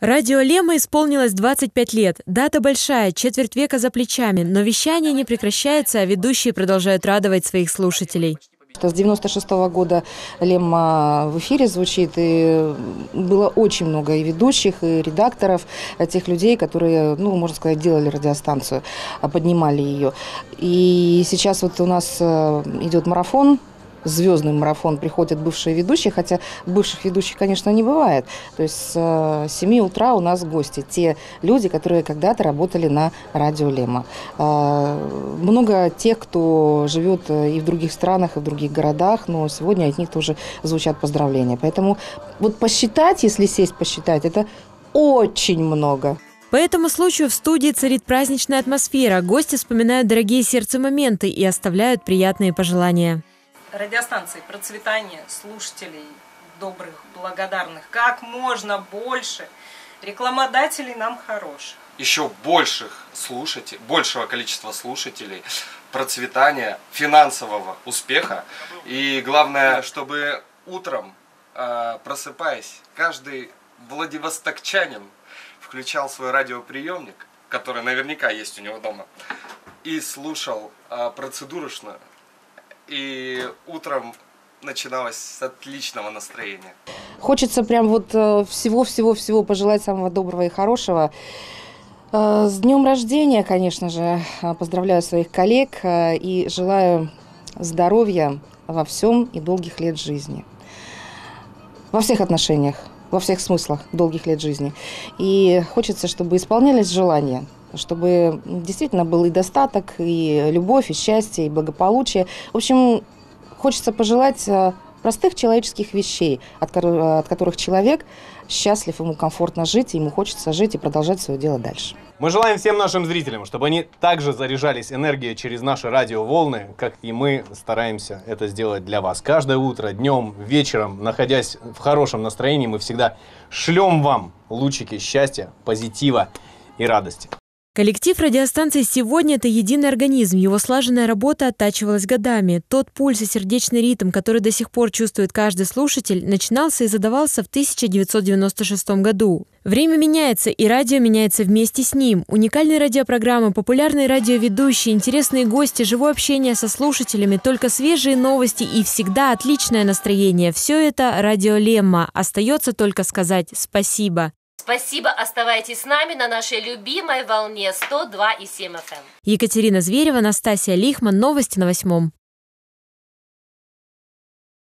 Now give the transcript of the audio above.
Радио Лема исполнилось 25 лет. Дата большая, четверть века за плечами, но вещание не прекращается, а ведущие продолжают радовать своих слушателей. С 96 -го года Лемма в эфире звучит, и было очень много и ведущих, и редакторов, тех людей, которые, ну, можно сказать, делали радиостанцию, поднимали ее. И сейчас вот у нас э, идет марафон звездный марафон приходят бывшие ведущие, хотя бывших ведущих, конечно, не бывает. То есть с 7 э, утра у нас гости, те люди, которые когда-то работали на радио Лема. Э, много тех, кто живет э, и в других странах, и в других городах, но сегодня от них тоже звучат поздравления. Поэтому вот посчитать, если сесть посчитать, это очень много. По этому случаю в студии царит праздничная атмосфера. Гости вспоминают дорогие сердцу моменты и оставляют приятные пожелания радиостанции процветания слушателей добрых, благодарных, как можно больше, рекламодателей нам хороших. Еще больших слушателей, большего количества слушателей, процветания, финансового успеха. И главное, чтобы утром, а, просыпаясь, каждый владивостокчанин включал свой радиоприемник, который наверняка есть у него дома, и слушал а, процедурочную и утром начиналось с отличного настроения. Хочется прям вот э, всего-всего-всего пожелать самого доброго и хорошего. Э, с днем рождения, конечно же, э, поздравляю своих коллег и желаю здоровья во всем и долгих лет жизни. Во всех отношениях, во всех смыслах долгих лет жизни. И хочется, чтобы исполнялись желания – чтобы действительно был и достаток, и любовь, и счастье, и благополучие. В общем, хочется пожелать э, простых человеческих вещей, от, от которых человек счастлив, ему комфортно жить, ему хочется жить и продолжать свое дело дальше. Мы желаем всем нашим зрителям, чтобы они также заряжались энергией через наши радиоволны, как и мы стараемся это сделать для вас. Каждое утро, днем, вечером, находясь в хорошем настроении, мы всегда шлем вам лучики счастья, позитива и радости. Коллектив радиостанции «Сегодня» — это единый организм. Его слаженная работа оттачивалась годами. Тот пульс и сердечный ритм, который до сих пор чувствует каждый слушатель, начинался и задавался в 1996 году. Время меняется, и радио меняется вместе с ним. Уникальные радиопрограммы, популярные радиоведущие, интересные гости, живое общение со слушателями, только свежие новости и всегда отличное настроение. Все это радио Лемма. Остается только сказать спасибо. Спасибо, оставайтесь с нами на нашей любимой волне 102,7 FM. Екатерина Зверева, Настасья Лихман, новости на восьмом.